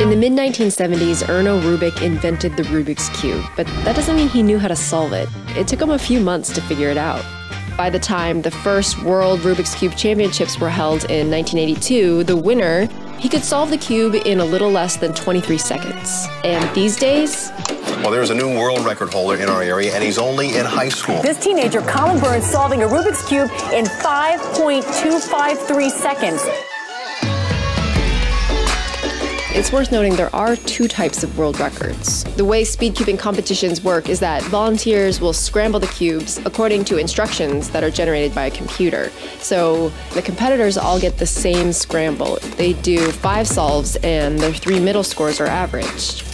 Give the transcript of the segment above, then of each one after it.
In the mid 1970s, Erno Rubik invented the Rubik's Cube, but that doesn't mean he knew how to solve it. It took him a few months to figure it out. By the time the first World Rubik's Cube Championships were held in 1982, the winner, he could solve the cube in a little less than 23 seconds. And these days, well, there's a new world record holder in our area, and he's only in high school. This teenager, Colin Burns, solving a Rubik's Cube in 5.253 seconds. It's worth noting there are two types of world records. The way speed cubing competitions work is that volunteers will scramble the cubes according to instructions that are generated by a computer. So the competitors all get the same scramble. They do five solves and their three middle scores are averaged.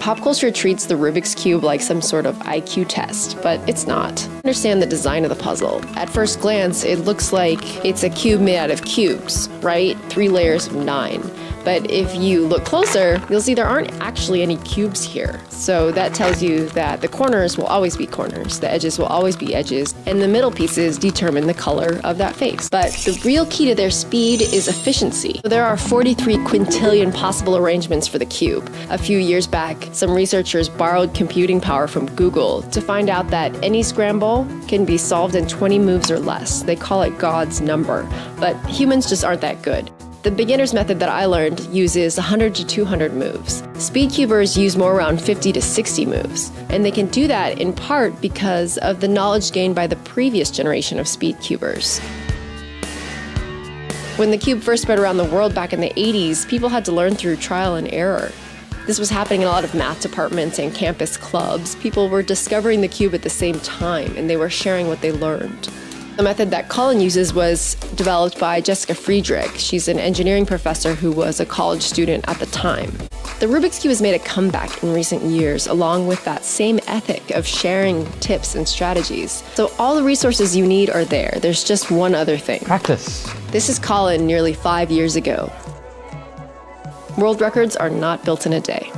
Pop culture treats the Rubik's Cube like some sort of IQ test, but it's not. Understand the design of the puzzle. At first glance, it looks like it's a cube made out of cubes, right? Three layers of nine. But if you look closer, you'll see there aren't actually any cubes here. So that tells you that the corners will always be corners, the edges will always be edges, and the middle pieces determine the color of that face. But the real key to their speed is efficiency. There are 43 quintillion possible arrangements for the cube. A few years back, some researchers borrowed computing power from Google to find out that any scramble can be solved in 20 moves or less. They call it God's number, but humans just aren't that good. The beginner's method that I learned uses 100 to 200 moves. Speed cubers use more around 50 to 60 moves, and they can do that in part because of the knowledge gained by the previous generation of speed cubers. When the cube first spread around the world back in the 80s, people had to learn through trial and error. This was happening in a lot of math departments and campus clubs. People were discovering the cube at the same time, and they were sharing what they learned. The method that Colin uses was developed by Jessica Fridrich. She's an engineering professor who was a college student at the time. The Rubik's Cube has made a comeback in recent years, along with that same ethic of sharing tips and strategies. So, all the resources you need are there. There's just one other thing practice. This is Colin nearly five years ago. World records are not built in a day.